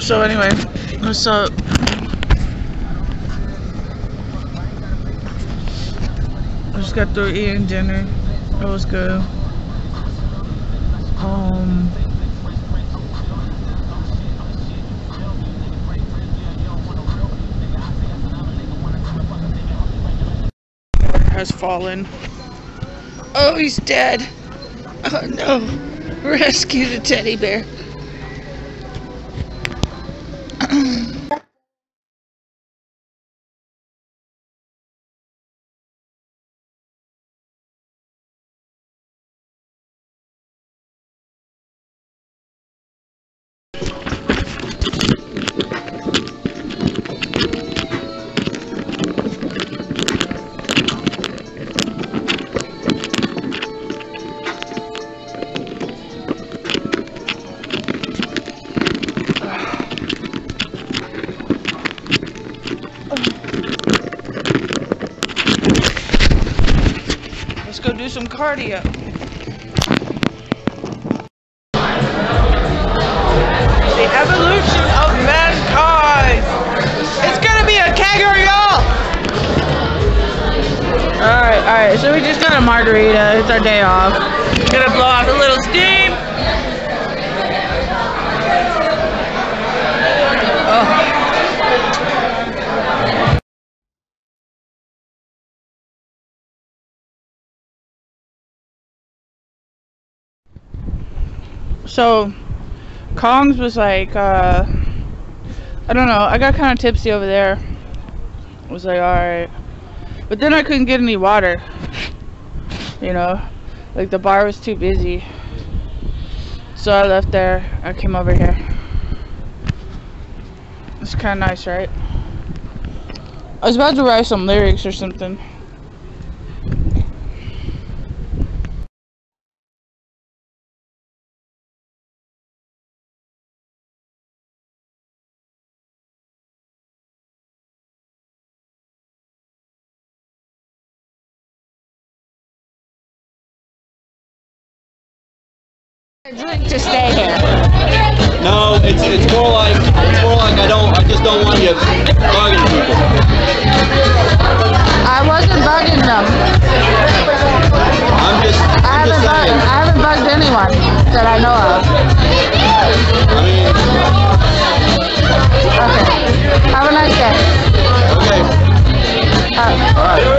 So anyway, up? I just got through eating dinner. It was good. Um. Has fallen. Oh, he's dead. Oh no. Rescue the teddy bear. Let's go do some cardio. The evolution of mankind. It's gonna be a kangaroo. Alright, alright, so we just got a margarita. It's our day off. Gonna blow off a little steam. So, Kongs was like, uh, I don't know, I got kind of tipsy over there. I was like, alright. But then I couldn't get any water. You know, like the bar was too busy. So I left there, I came over here. It's kind of nice, right? I was about to write some lyrics or something. drink to stay here. No, it's it's more like it's more like I don't I just don't want you bugging people. I wasn't bugging them. I'm just I'm I haven't just bugged I haven't bugged anyone that I know of. Okay. Have a nice day. Okay. Uh, All right.